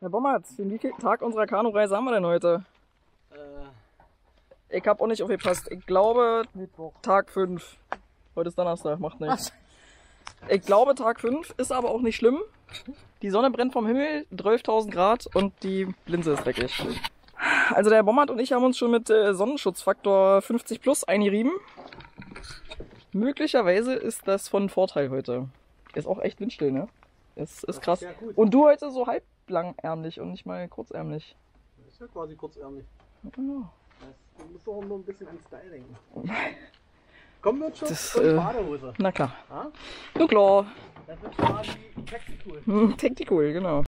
Herr Bommert, den wievielten Tag unserer Kanureise haben wir denn heute? Äh, Ich hab auch nicht aufgepasst. Ich glaube Mittwoch. Tag 5. Heute ist Donnerstag, macht nichts. Ich glaube Tag 5 ist aber auch nicht schlimm. Die Sonne brennt vom Himmel, 12.000 Grad und die Linse ist dreckig. Also der Bommert und ich haben uns schon mit äh, Sonnenschutzfaktor 50 plus eingerieben. Möglicherweise ist das von Vorteil heute. Ist auch echt windstill, ne? Es ist krass. Und du heute so halb langärmlich und nicht mal kurzärmlich. Das ist ja quasi kurzärmlich. Das, du musst doch nur ein bisschen an Style denken. Komm mit Schutz Das, äh, Badehose. Na klar. Ja? Na klar. Das ist quasi Tactical. Tactical, genau.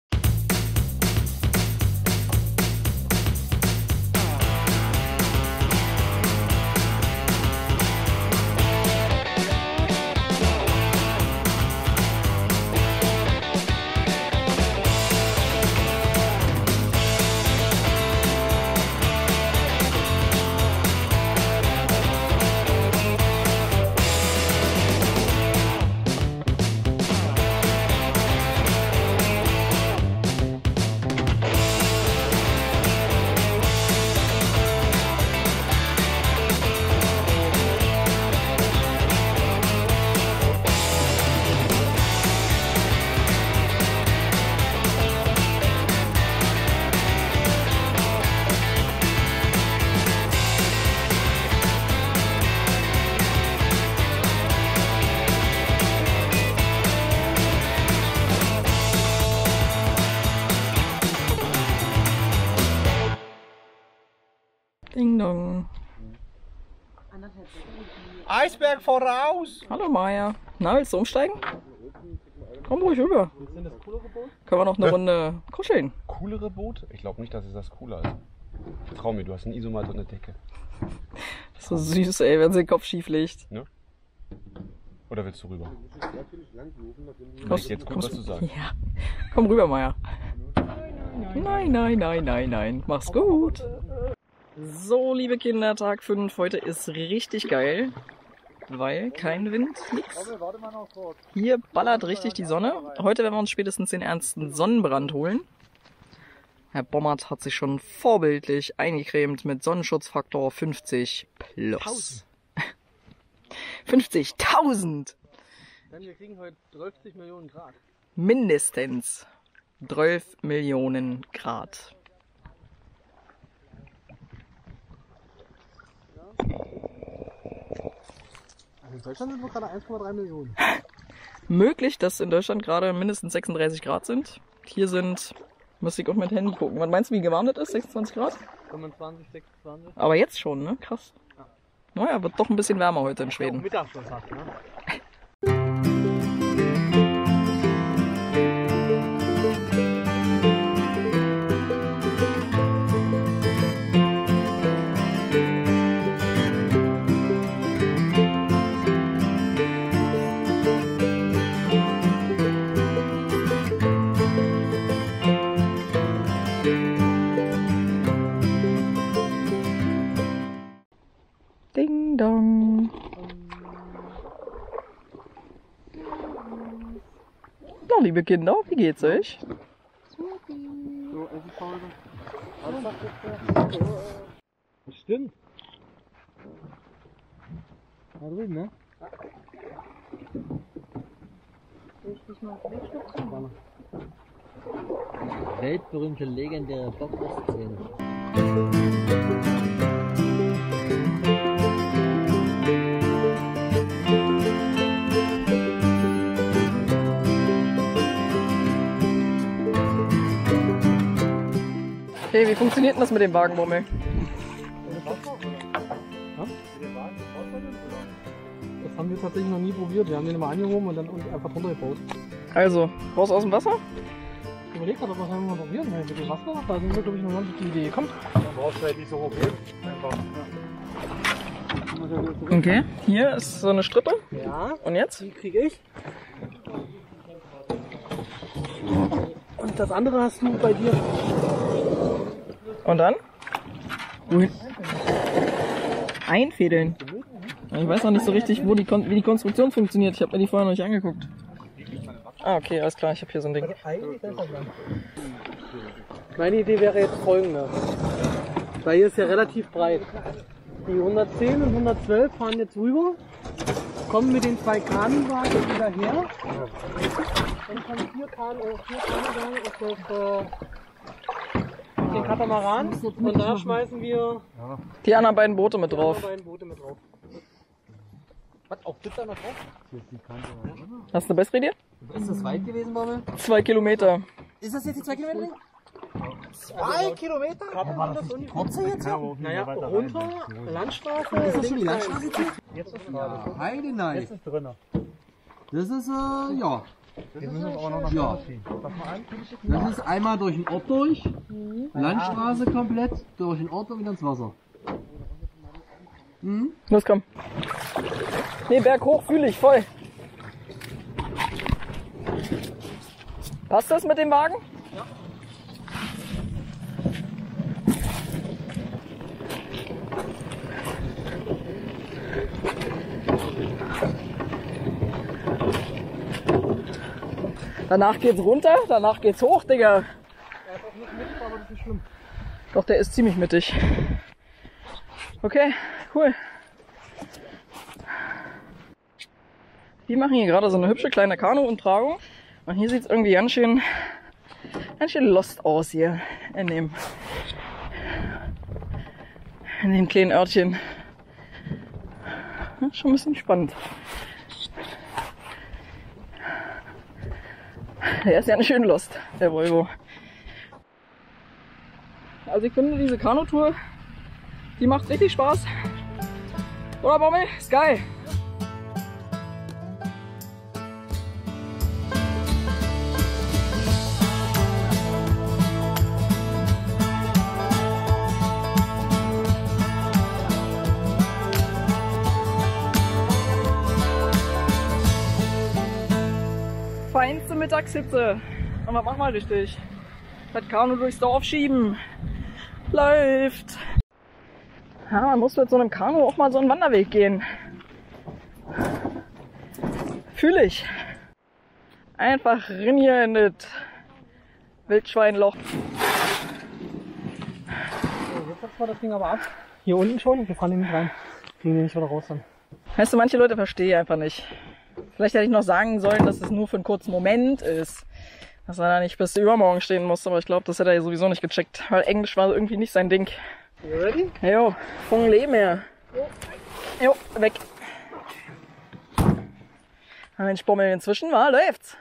Eisberg voraus! Hallo Maja. Na, willst du umsteigen? Komm ruhig rüber. Sind das coolere Boot? Können wir noch eine Runde kuscheln? Coolere Boot? Ich glaube nicht, dass es das cooler ist. Vertrau mir, du hast ein Isomat und eine Decke. Das ist so süß, ey, wenn sie den Kopf schief legt. Oder willst du rüber? Kommst- jetzt gut, kommst- was du sagst. Ja. Komm rüber, Maja. Nein, nein, nein, nein, nein. Mach's gut. So, liebe Kinder, Tag 5. Heute ist richtig geil. Weil kein Wind, nix. Hier ballert richtig die Sonne. Heute werden wir uns spätestens den ernsten Sonnenbrand holen. Herr Bommert hat sich schon vorbildlich eingecremt mit Sonnenschutzfaktor 50 plus. 50.000! Denn wir kriegen heute 30 Millionen Grad. Mindestens 12 Millionen Grad. In Deutschland sind wir gerade 1,3 Millionen. Möglich, dass in Deutschland gerade mindestens 36 Grad sind. Hier sind, muss ich auf mein Handy gucken. Was meinst du, wie gewarnt das ist? 26 Grad? 25, 26. Aber jetzt schon, ne? Krass. Naja, wird doch ein bisschen wärmer heute in Schweden. Mittag schon fast, ne? Liebe Kinder, wie geht's euch? So? Das stimmt. Da drüben, ne? weltberühmte legendäre Bockwurst-Szene. Okay, wie funktioniert denn das mit dem Wagenbummel? Das haben wir tatsächlich noch nie probiert. Wir haben den immer angehoben und dann einfach drunter gebaut. Also, raus aus dem Wasser? Ich überlege gerade, ob wir es einfach mal probieren. Mit dem Wasser, da sind wir, glaube ich, noch gar nicht auf die Idee gekommen. Okay. Hier ist so eine Strippe. Ja, Und jetzt? die kriege ich. Und das andere hast du bei dir. Und dann? Wohin? Einfädeln. Ich weiß noch nicht so richtig, wo die Kon wie die Konstruktion funktioniert. Ich habe mir die vorher noch nicht angeguckt. Ah, okay, alles klar. Ich habe hier so ein Ding. Meine Idee wäre jetzt folgende. Weil hier ist ja relativ breit. Die 110 und 112 fahren jetzt rüber, kommen mit den zwei Kanuwagen wieder her. Dann kommen vier Kanu, äh, vier Kanuwagen auf, das, auf den Katamaran und da schmeißen wir Die anderen beiden Boote mit drauf. beiden Boote mit drauf. Was, auch Sitzer noch drauf? Hast du eine bessere Idee? Ist das weit gewesen, Bommel? Zwei Kilometer. Ist das jetzt die 2 Kilometer? Zwei Kilometer? Kurze jetzt? Naja, runter, Landstraße. Ist das schon die Landstraße? Jetzt ist Ja, Heide nein. ist drin. Das ist, äh, ja. Ja. Das ist einmal durch den Ort durch, Landstraße komplett, durch den Ort und wieder ins Wasser. Los, komm. Nee, Berg hoch fühle ich voll. Passt das mit dem Wagen? Danach geht's runter, danach geht's hoch, Digga. Doch, der ist ziemlich mittig. Okay, cool. Die machen hier gerade so eine hübsche kleine Kanu-Umtragung. Und hier sieht es irgendwie ganz schön, ganz schön lost aus hier in dem, in dem kleinen Örtchen. Ja, schon ein bisschen spannend. Der ist ja ein schön lost, der Volvo. Also ich finde diese Kanutour, die macht richtig Spaß. Oder Bommel? Ist geil. Mittagshitze. Und was machen wir richtig? Das Kanu durchs Dorf schieben. Läuft. Ja, man muss mit so einem Kanu auch mal so einen Wanderweg gehen. Fühle ich. Einfach rein hier in das Wildschweinloch. So, jetzt setzen wir das Ding aber ab. Hier unten schon, wir fahren nicht rein. Kriegen wir nicht wieder raus dann. Weißt du, manche Leute verstehe ich einfach nicht. Vielleicht hätte ich noch sagen sollen, dass es nur für einen kurzen Moment ist. Dass er da nicht bis übermorgen stehen muss, aber ich glaube, das hätte er sowieso nicht gecheckt. Weil Englisch war irgendwie nicht sein Ding. You ready? Jo, vom Leben her. Jo, weg. Ein Spommel inzwischen war, läuft's.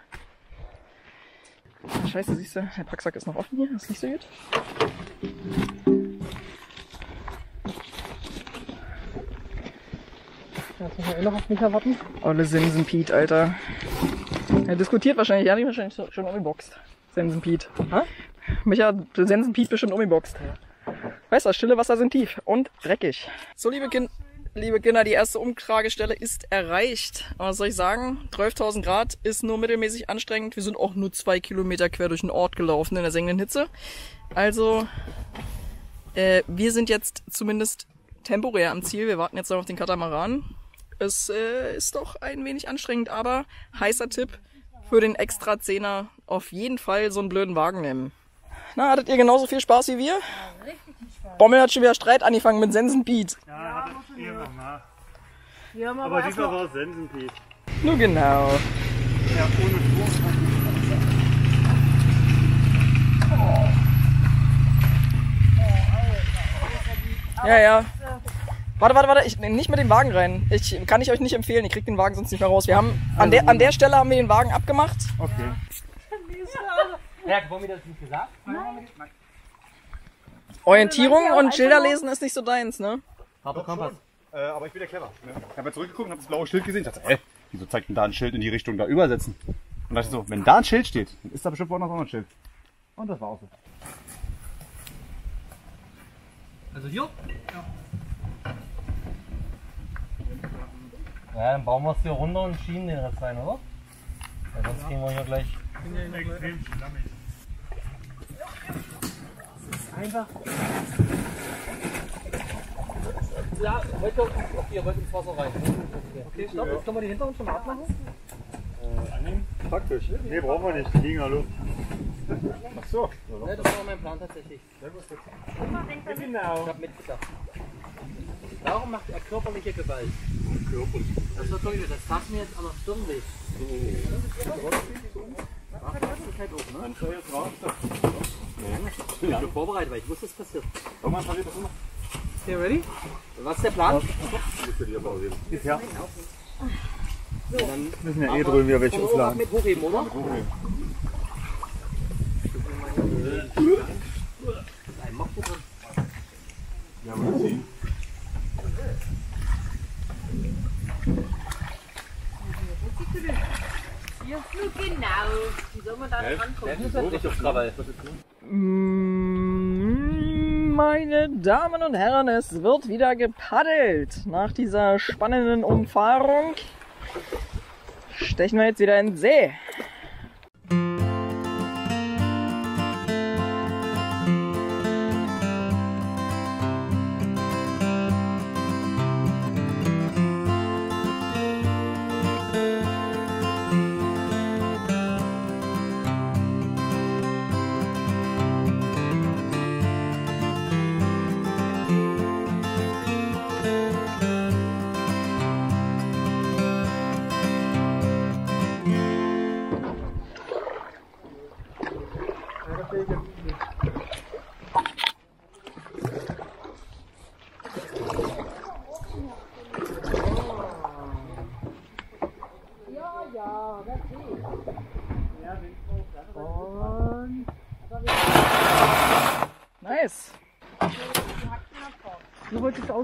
Scheiße, siehst du, der Packsack ist noch offen hier, ist nicht so gut. Jetzt müssen wir eh noch auf mich erwarten. Olle Sensenpiet, Alter. Er diskutiert wahrscheinlich, ja, die wahrscheinlich schon umgeboxt. Sensenpiet. Hä? Mich hat Sensenpiet bestimmt umgeboxt. Weißt du, stille Wasser sind tief und dreckig. So, liebe, kind, liebe Kinder, die erste Umtragestelle ist erreicht. Was soll ich sagen? 12.000 Grad ist nur mittelmäßig anstrengend. Wir sind auch nur zwei Kilometer quer durch den Ort gelaufen in der sengenden Hitze. Also, äh, wir sind jetzt zumindest temporär am Ziel. Wir warten jetzt noch auf den Katamaran. Es äh, ist doch ein wenig anstrengend, aber heißer Tipp für den extra Zehner auf jeden Fall so einen blöden Wagen nehmen. Na, hattet ihr genauso viel Spaß wie wir? Bommel hat schon wieder Streit angefangen mit Sensenpiet. Ja, irgendwann mal. Wir haben Aber diesmal war es Sensenpiet. Nur genau. Ja, ohne Wurf. Ja, ja. Warte, warte, warte, ich, nicht mit dem Wagen rein. Ich kann ich euch nicht empfehlen, ihr kriegt den Wagen sonst nicht mehr raus. Wir haben an der, an der Stelle haben wir den Wagen abgemacht. Okay. Ja, warum mir das nicht gesagt? Orientierung und Schilder lesen ist nicht so deins, ne? Papa Kompass. Äh, aber ich bin ja clever. Ne? Ich habe ja zurückgeguckt und habe das blaue Schild gesehen. Ich dachte, ey, wieso zeigt denn da ein Schild in die Richtung da übersetzen? Und dachte ich so, wenn da ein Schild steht, dann ist da bestimmt woanders noch ein Schild. Und das war auch so. Also hier? Ja, dann bauen wir es hier runter und schieben den Rest rein, oder? Weil sonst kriegen wir hier gleich. Extrem schlammig. einfach. Ja, wollt ihr, ihr wollt ins Wasser rein. Okay, stopp, jetzt können wir die hinter uns schon mal abmachen. Äh, annehmen? Praktisch. Nee, brauchen wir nicht. Die liegen der Luft. Ach so. Ja, das war mein Plan tatsächlich. Genau. Ich hab mitgedacht. Warum macht er körperliche Gewalt? Das wird wirklich, das tat mir jetzt auch, ne? Dann soll jetzt raus. Ich bin vorbereitet, weil ich wusste, es passiert. Irgendwann passiert das immer. Okay, ready? Was ist der Plan? Ja. Dann Müssen ja eh drüben wieder welche ab mit hochheben, oder? Nein, mach du dran. Ja, aber ziehen. Genau. Wie soll man da rankommen? Das ist halt nicht auf Krawall. Mm, Meine Damen und Herren, es wird wieder gepaddelt. Nach dieser spannenden Umfahrung stechen wir jetzt wieder in den See.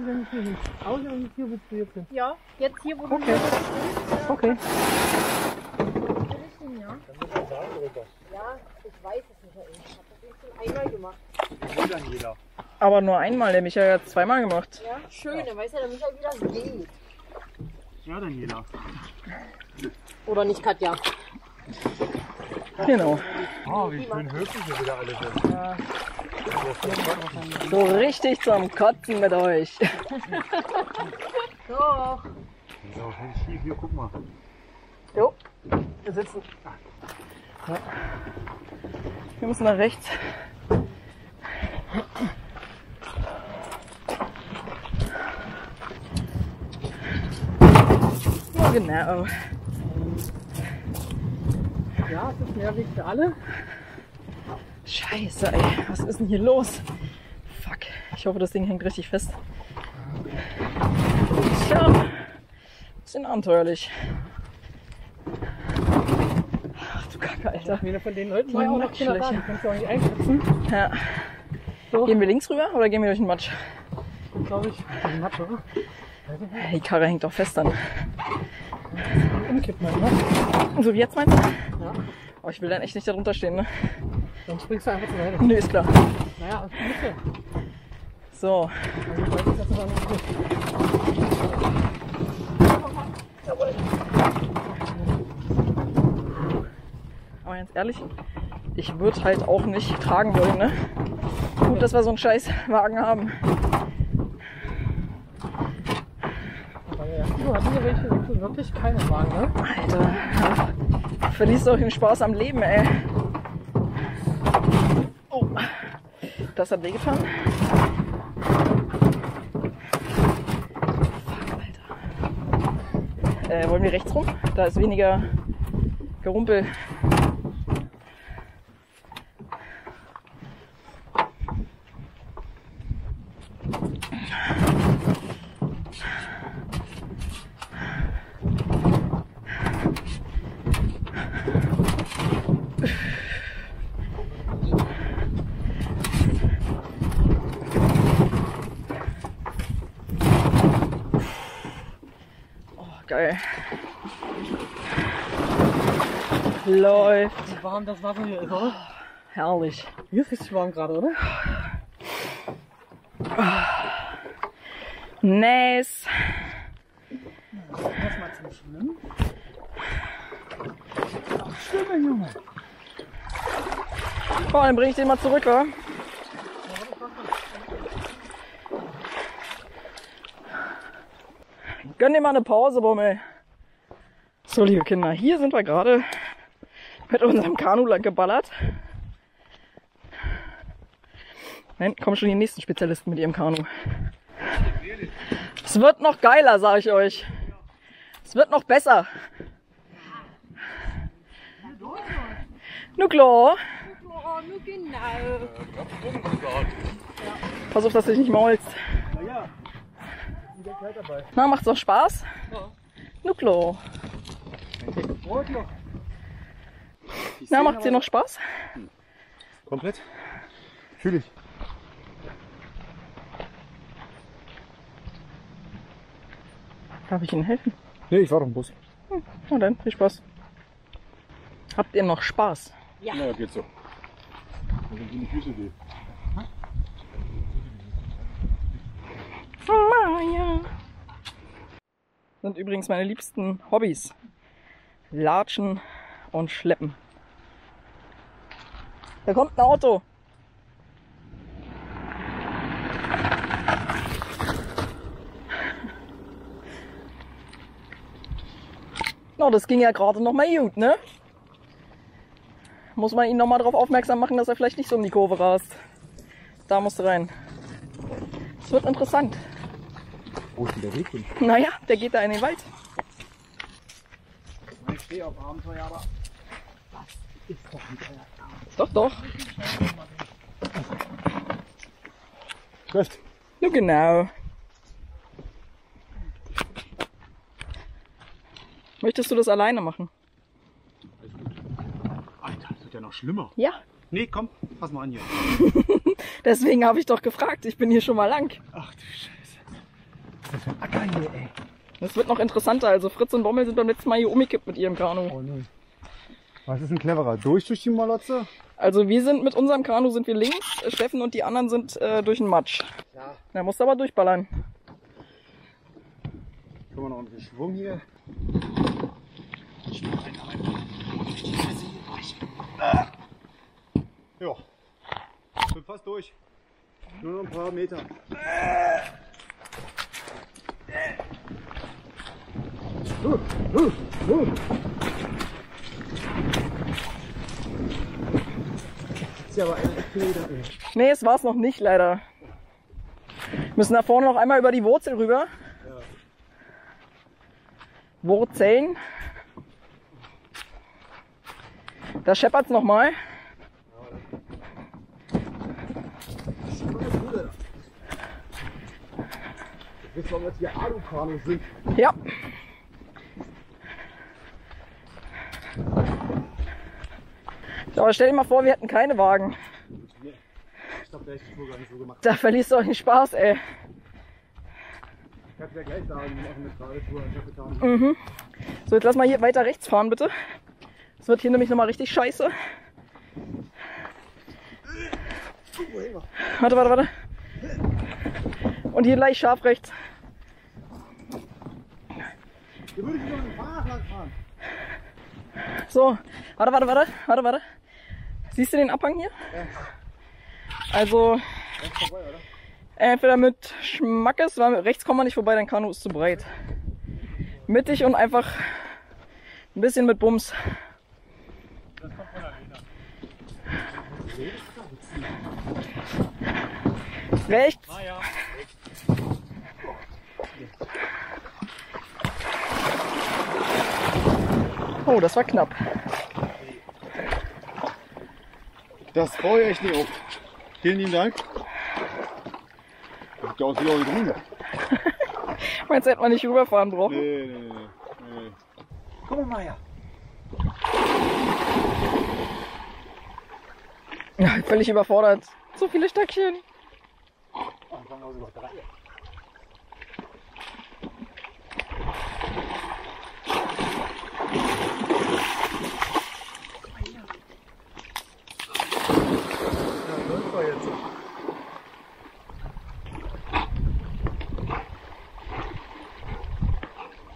Du wolltest auswendig hier hin. Auswendig hier willst du jetzt hin. Ja, jetzt hier, wo du Okay. Okay. Richtung, ja. Ja, ich weiß es, Michael. Ich habe das jetzt schon einmal gemacht. Aber nur einmal, der Michael hat zweimal gemacht. Ja, schön. Dann weiß ja der Michael, wie das geht. Ja, Daniela. Oder nicht, Katja? Genau. Oh, wie schön höflich hier wieder alle sind. So richtig zum Kotzen mit euch. Doch. So, hier, hier, guck mal. Jo, wir sitzen. Ja. Wir müssen nach rechts. Ja, genau. Ja, es ist Mehrweg für alle. Scheiße, ey. Was ist denn hier los? Fuck. Ich hoffe, das Ding hängt richtig fest. Tja. Bisschen abenteuerlich. Ach du Kacke, Alter. Einer von den Leuten war ja auch noch keiner da. Die kannst du auch nicht einschätzen. Ja. So. Gehen wir links rüber oder gehen wir durch den Matsch? Glaube ich. Die Mathe, oder? Die Karre hängt doch fest dann. Umkippen, ne? So wie jetzt meinst du? Aber ich will dann echt nicht da drunter stehen, ne? Dann springst du einfach zur Seite. Nö, ist klar. Naja, das ist ja. So. Also ich weiß. Aber ganz ehrlich, ich würde halt auch nicht tragen wollen, ne? Gut, dass wir so einen scheiß Wagen haben. Aber ja, du hatten hier welche wirklich, wirklich keine Wagen, ne? Alter. Verlierst doch den Spaß am Leben, ey. Oh, das hat wehgetan. Fuck, Alter. Äh, wollen wir rechts rum? Da ist weniger Gerumpel. Geil. Läuft. Wie warm das Wasser hier ist, oder? Herrlich. Hier ist richtig warm gerade, oder? Nice. Erstmal zum Schwimmen. Oh, dann bring ich den mal zurück, wa? Gönn dir mal eine Pause, Bummel. So, liebe Kinder, hier sind wir gerade mit unserem Kanu lang geballert. Nein, kommen schon die nächsten Spezialisten mit ihrem Kanu. Es wird noch geiler, sage ich euch. Es wird noch besser. Nu klar. Nur genau. Pass auf, dass du dich nicht maulst. Na, macht's doch Spaß? Nu klar. Na, macht's dir noch Spaß? Komplett? Fühl ich. Darf ich Ihnen helfen? Nee, ich war doch im Bus. Na dann, viel Spaß. Habt ihr noch Spaß? Ja, geht so. Wenn die Füße gehe. Maya. Sind übrigens meine liebsten Hobbys. Latschen und Schleppen. Da kommt ein Auto. Na, das ging ja gerade noch mal gut, ne? Muss man ihn noch mal darauf aufmerksam machen, dass er vielleicht nicht so um die Kurve rast. Da musst du rein. Es wird interessant. Wo ist denn der Weg hin? Naja, der geht da in den Wald. Ich stehe auf Abenteuer, aber. Doch, doch. Läuft. Nur genau. Möchtest du das alleine machen? Alter, das wird ja noch schlimmer. Ja. Nee, komm, fass mal an hier. Deswegen habe ich doch gefragt. Ich bin hier schon mal lang. Ach du Scheiße. Acker hier, ey. Das wird noch interessanter. Also Fritz und Bommel sind beim letzten Mal hier umgekippt mit ihrem Kanu. Oh nee. Was ist ein cleverer? Durch durch die Malotze? Also wir sind mit unserem Kanu sind wir links, Steffen und die anderen sind äh, durch den Matsch. Ja. Da musst du aber durchballern. Können wir noch ein bisschen Schwung hier? Ja. Bin fast durch. Nur noch ein paar Meter. Ist ja aber. Nee, es war's noch nicht leider. Müssen da vorne noch einmal über die Wurzel rüber. Wurzeln. Da scheppert's noch mal. Was hier Alukanu sind? Ja. So, aber stell dir mal vor, wir hätten keine Wagen. Ich glaube, der Spur gar nicht so gemacht. Da verlierst du auch den Spaß, ey. Ich kann ja gleich sagen, wir machen eine gerade Tour. Ich habe getan. So, jetzt lass mal hier weiter rechts fahren, bitte. Es wird hier nämlich nochmal richtig scheiße. Warte, warte, warte. Und hier gleich scharf rechts. Hier würde ich noch ein Fahrrad fahren. So, warte, warte, warte, warte, warte. Siehst du den Abhang hier? Also, entweder mit Schmackes, weil rechts kommen wir nicht vorbei, dein Kanu ist zu breit. Mittig und einfach ein bisschen mit Bums. Rechts. Oh, das war knapp. Das brauche ich echt nicht auf. Vielen lieben Dank. Sieht aus wie eure Grüne. Meinst du, hätte man nicht rüberfahren brauchen? Nee, nee, nee. nee. Komm mal her. Ja, völlig überfordert. So viele Stöckchen. Ja, läuft doch jetzt.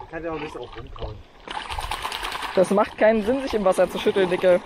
Ich kann ja auch nicht drauf rumkauen. Das macht keinen Sinn, sich im Wasser zu schütteln, Dicke.